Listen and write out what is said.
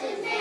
His name.